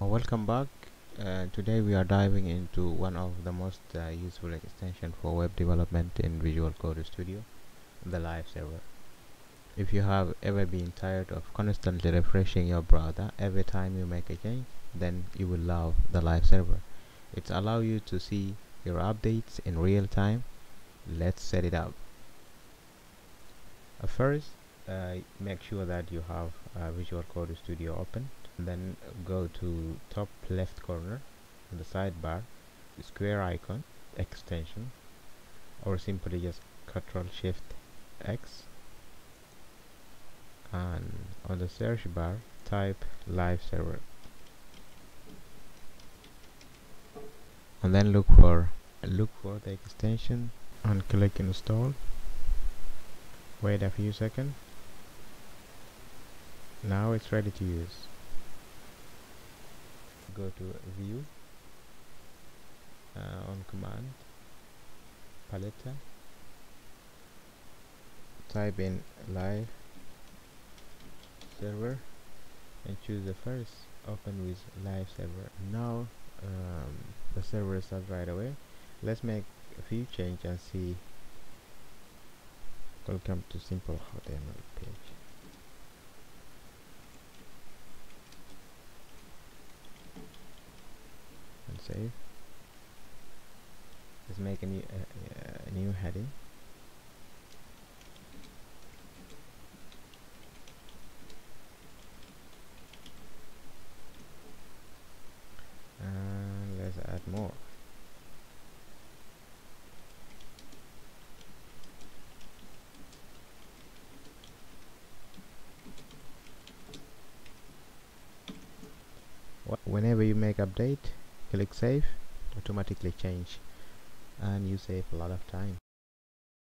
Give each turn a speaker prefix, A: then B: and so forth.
A: welcome back. Uh, today we are diving into one of the most uh, useful extension for web development in Visual Code Studio the live server. If you have ever been tired of constantly refreshing your browser every time you make a change then you will love the live server. It allows you to see your updates in real time. Let's set it up. Uh, first uh, make sure that you have uh, Visual Code Studio open then go to top left corner on the sidebar square icon extension or simply just control shift X and on the search bar type live server. And then look for look for the extension and click install. Wait a few seconds. Now it's ready to use go to view uh, on command palette type in live server and choose the first open with live server. Now um, the server starts right away. Let's make a few change and see. Welcome to simple HTML page and save let's make a new uh, a new heading. And let's add more. Whenever you make update click save automatically change and you save a lot of time